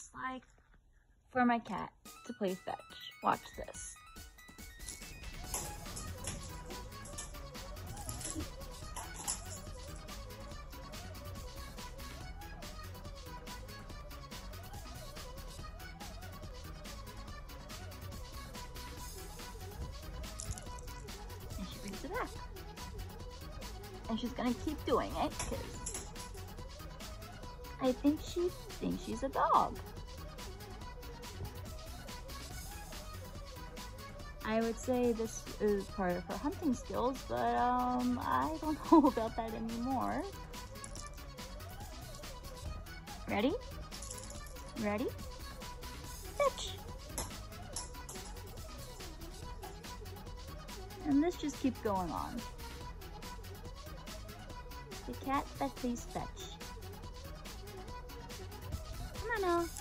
it's like for my cat to play fetch. Watch this. And she brings it back. And she's gonna keep doing it because I think she thinks she's a dog. I would say this is part of her hunting skills, but um, I don't know about that anymore. Ready? Ready? Fetch! And this just keeps going on. The cat that plays fetch. Now.